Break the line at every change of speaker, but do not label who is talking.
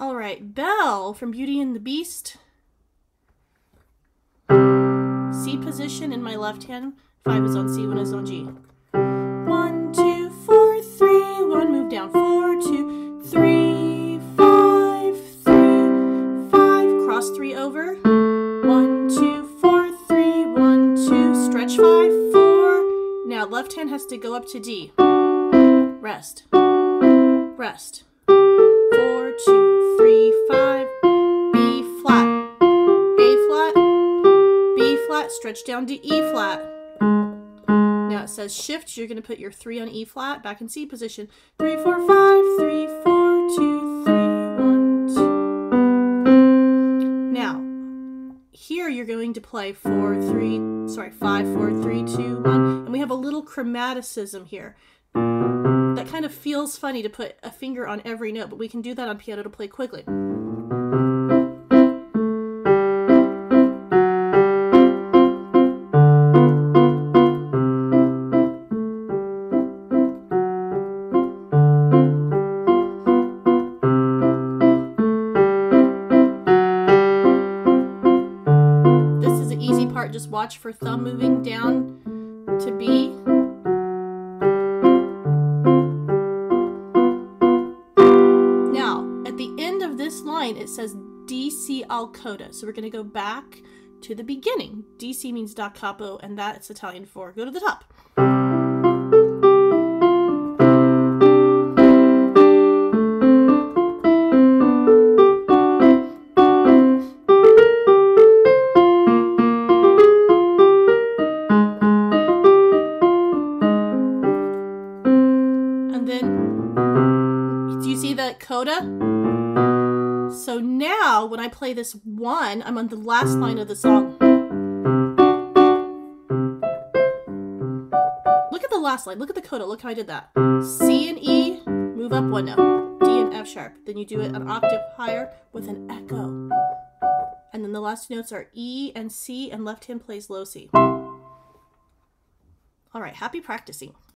All right, Belle from Beauty and the Beast. C position in my left hand. Five is on C, one is on G. One, two, four, three, one, move down. Four, two, three, five, three, five. Cross three over. One, two, four, three, one, two. Stretch five, four. Now left hand has to go up to D. Rest. Rest. Four, two, Stretch down to E flat. Now it says shift. You're going to put your three on E flat. Back in C position. Three, four, five. Three, four, two, three, one, two. Now, here you're going to play four, three, sorry, five, four, three, two, one. And we have a little chromaticism here that kind of feels funny to put a finger on every note, but we can do that on piano to play quickly. Just watch for thumb moving down to B. Now, at the end of this line, it says DC al coda. So we're going to go back to the beginning. DC means da capo, and that's Italian for go to the top. You see mm. that coda? So now, when I play this one, I'm on the last line of the song. Look at the last line. Look at the coda. Look how I did that. C and E, move up one note. D and F sharp. Then you do it an octave higher with an echo. And then the last two notes are E and C, and left hand plays low C. All right, happy practicing.